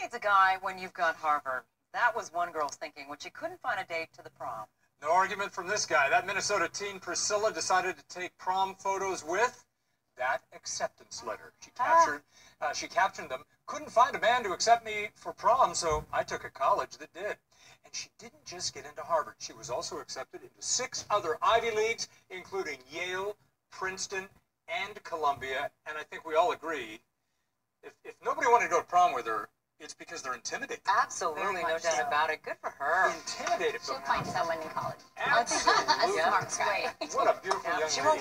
needs a guy when you've got Harvard? That was one girl's thinking when she couldn't find a date to the prom. No argument from this guy. That Minnesota teen Priscilla decided to take prom photos with that acceptance letter. She captured, uh, she captioned them. Couldn't find a man to accept me for prom, so I took a college that did. And she didn't just get into Harvard. She was also accepted into six other Ivy Leagues, including Yale, Princeton, and Columbia. And I think we all agree, if, if nobody wanted to go to prom with her, it's because they're intimidated. Absolutely, no doubt so. about it. Good for her. Intimidated. She'll but find someone in college. Absolutely. A smart guy. What a beautiful Yeah, young she lady. won't